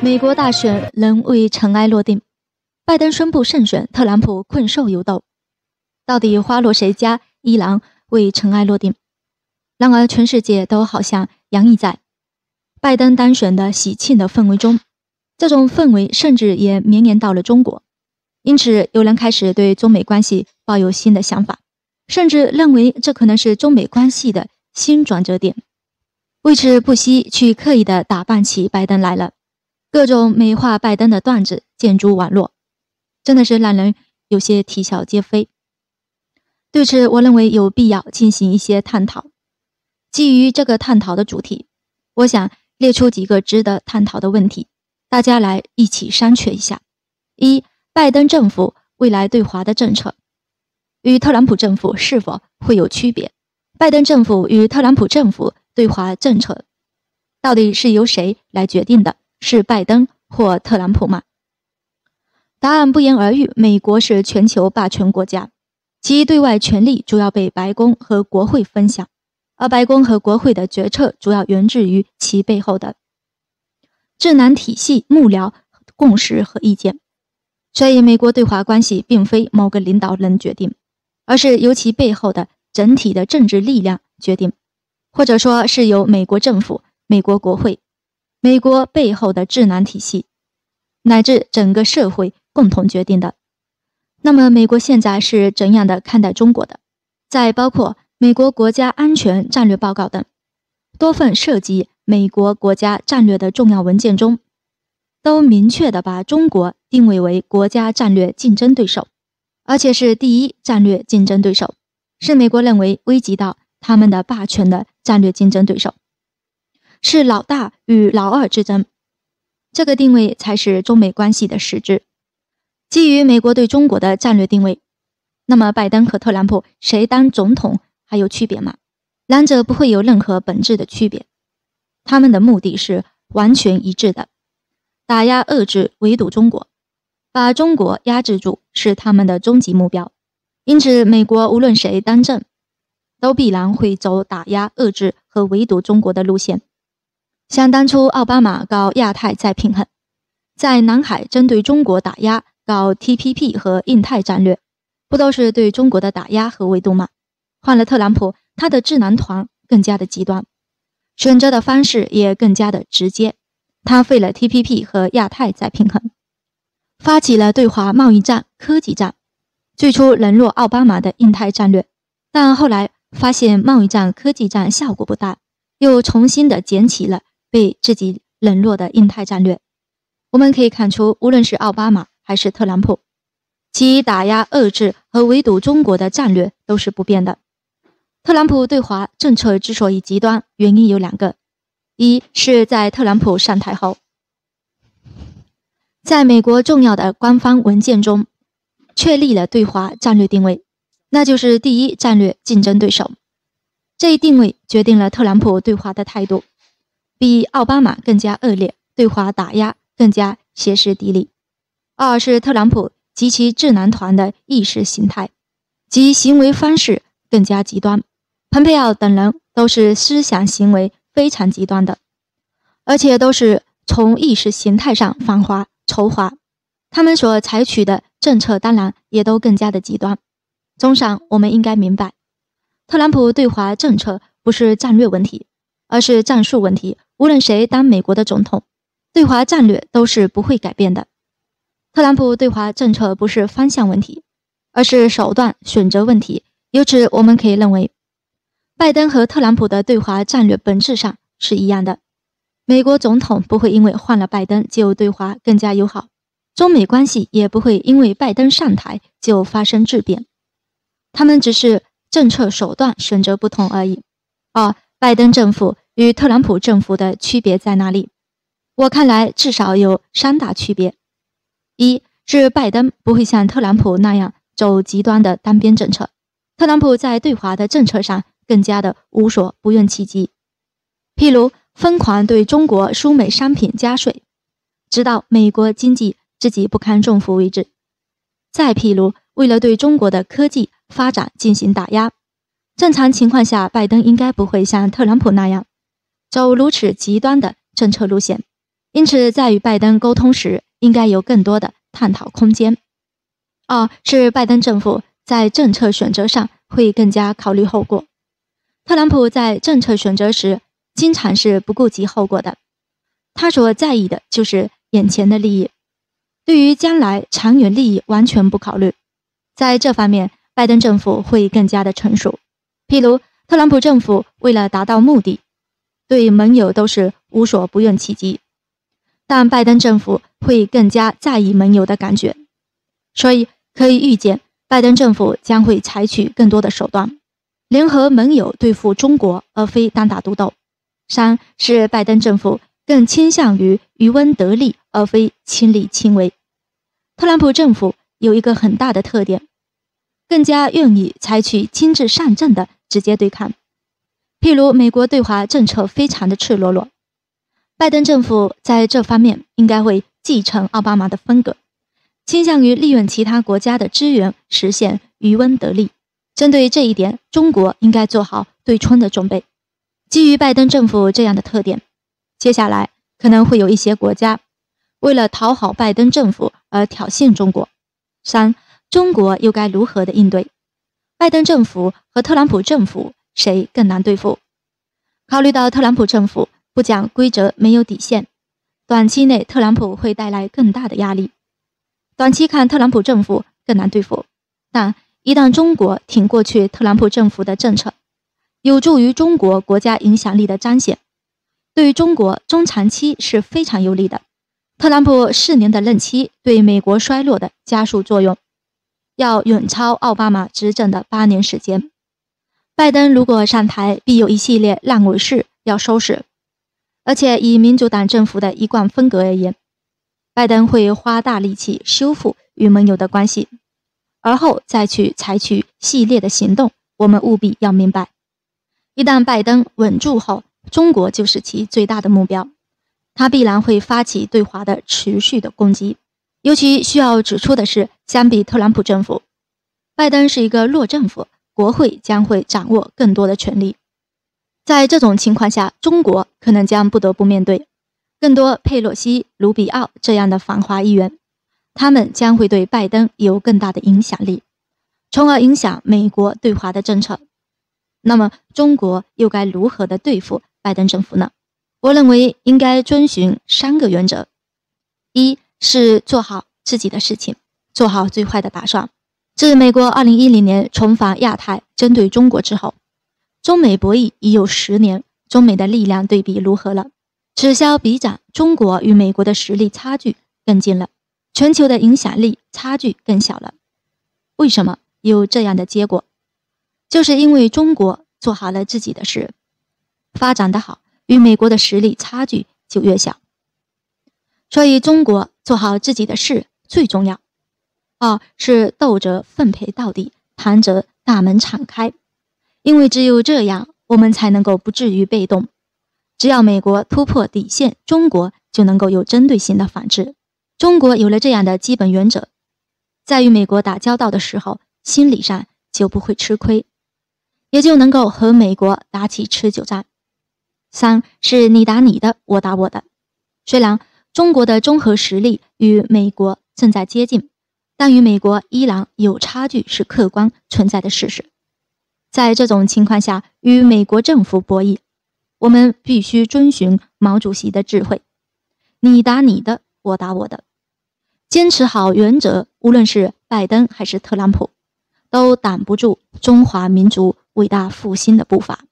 美国大选仍未尘埃落定，拜登宣布胜选，特朗普困兽犹斗，到底花落谁家？依然未尘埃落定。然而，全世界都好像洋溢在拜登当选的喜庆的氛围中，这种氛围甚至也绵延到了中国。因此，有人开始对中美关系抱有新的想法，甚至认为这可能是中美关系的新转折点。为此，不惜去刻意的打扮起拜登来了，各种美化拜登的段子见诸网络，真的是让人有些啼笑皆非。对此，我认为有必要进行一些探讨。基于这个探讨的主题，我想列出几个值得探讨的问题，大家来一起商榷一下：一、拜登政府未来对华的政策与特朗普政府是否会有区别？拜登政府与特朗普政府。对华政策到底是由谁来决定的？是拜登或特朗普吗？答案不言而喻。美国是全球霸权国家，其对外权力主要被白宫和国会分享，而白宫和国会的决策主要源自于其背后的智囊体系、幕僚、共识和意见。所以，美国对华关系并非某个领导人决定，而是由其背后的整体的政治力量决定。或者说是由美国政府、美国国会、美国背后的智囊体系，乃至整个社会共同决定的。那么，美国现在是怎样的看待中国的？在包括《美国国家安全战略报告》等多份涉及美国国家战略的重要文件中，都明确的把中国定位为国家战略竞争对手，而且是第一战略竞争对手，是美国认为危及到。他们的霸权的战略竞争对手是老大与老二之争，这个定位才是中美关系的实质。基于美国对中国的战略定位，那么拜登和特朗普谁当总统还有区别吗？两者不会有任何本质的区别，他们的目的是完全一致的：打压、遏制、围堵中国，把中国压制住是他们的终极目标。因此，美国无论谁当政。都必然会走打压、遏制和围堵中国的路线。想当初，奥巴马搞亚太再平衡，在南海针对中国打压，搞 TPP 和印太战略，不都是对中国的打压和围堵吗？换了特朗普，他的智囊团更加的极端，选择的方式也更加的直接。他废了 TPP 和亚太再平衡，发起了对华贸易战、科技战，最初冷落奥巴马的印太战略，但后来。发现贸易战、科技战效果不大，又重新的捡起了被自己冷落的印太战略。我们可以看出，无论是奥巴马还是特朗普，其打压、遏制和围堵中国的战略都是不变的。特朗普对华政策之所以极端，原因有两个：一是在特朗普上台后，在美国重要的官方文件中确立了对华战略定位。那就是第一战略竞争对手，这一定位决定了特朗普对华的态度，比奥巴马更加恶劣，对华打压更加歇斯底里。二是特朗普及其智囊团的意识形态及行为方式更加极端，蓬佩奥等人都是思想行为非常极端的，而且都是从意识形态上反华仇华，他们所采取的政策当然也都更加的极端。综上，我们应该明白，特朗普对华政策不是战略问题，而是战术问题。无论谁当美国的总统，对华战略都是不会改变的。特朗普对华政策不是方向问题，而是手段选择问题。由此，我们可以认为，拜登和特朗普的对华战略本质上是一样的。美国总统不会因为换了拜登就对华更加友好，中美关系也不会因为拜登上台就发生质变。他们只是政策手段选择不同而已。二，拜登政府与特朗普政府的区别在哪里？我看来至少有三大区别：一是拜登不会像特朗普那样走极端的单边政策，特朗普在对华的政策上更加的无所不用其极，譬如疯狂对中国输美商品加税，直到美国经济自己不堪重负为止；再譬如为了对中国的科技，发展进行打压。正常情况下，拜登应该不会像特朗普那样走如此极端的政策路线。因此在与拜登沟通时，应该有更多的探讨空间。二是拜登政府在政策选择上会更加考虑后果。特朗普在政策选择时经常是不顾及后果的，他所在意的就是眼前的利益，对于将来长远利益完全不考虑。在这方面，拜登政府会更加的成熟。譬如，特朗普政府为了达到目的，对盟友都是无所不用其极，但拜登政府会更加在意盟友的感觉，所以可以预见，拜登政府将会采取更多的手段。联合盟友对付中国，而非单打独斗。三是拜登政府更倾向于渔翁得利，而非亲力亲为。特朗普政府有一个很大的特点，更加愿意采取亲自上阵的直接对抗。譬如，美国对华政策非常的赤裸裸，拜登政府在这方面应该会继承奥巴马的风格，倾向于利用其他国家的资源，实现渔翁得利。针对这一点，中国应该做好对冲的准备。基于拜登政府这样的特点，接下来可能会有一些国家为了讨好拜登政府而挑衅中国。三，中国又该如何的应对？拜登政府和特朗普政府谁更难对付？考虑到特朗普政府不讲规则、没有底线，短期内特朗普会带来更大的压力。短期看，特朗普政府更难对付，但。一旦中国挺过去，特朗普政府的政策有助于中国国家影响力的彰显，对于中国中长期是非常有利的。特朗普四年的任期对美国衰落的加速作用，要远超奥巴马执政的八年时间。拜登如果上台，必有一系列烂尾事要收拾，而且以民主党政府的一贯风格而言，拜登会花大力气修复与盟友的关系。而后再去采取系列的行动，我们务必要明白，一旦拜登稳住后，中国就是其最大的目标，他必然会发起对华的持续的攻击。尤其需要指出的是，相比特朗普政府，拜登是一个弱政府，国会将会掌握更多的权力。在这种情况下，中国可能将不得不面对更多佩洛西、卢比奥这样的反华议员。他们将会对拜登有更大的影响力，从而影响美国对华的政策。那么，中国又该如何的对付拜登政府呢？我认为应该遵循三个原则：一是做好自己的事情，做好最坏的打算。自美国2010年重返亚太，针对中国之后，中美博弈已有十年，中美的力量对比如何了？此消彼长，中国与美国的实力差距更近了。全球的影响力差距更小了，为什么有这样的结果？就是因为中国做好了自己的事，发展的好，与美国的实力差距就越小。所以，中国做好自己的事最重要。二是斗则奉陪到底，谈则大门敞开，因为只有这样，我们才能够不至于被动。只要美国突破底线，中国就能够有针对性的反制。中国有了这样的基本原则，在与美国打交道的时候，心理上就不会吃亏，也就能够和美国打起持久战。三是你打你的，我打我的。虽然中国的综合实力与美国正在接近，但与美国伊朗有差距是客观存在的事实。在这种情况下，与美国政府博弈，我们必须遵循毛主席的智慧：你打你的。我打我的，坚持好原则，无论是拜登还是特朗普，都挡不住中华民族伟大复兴的步伐。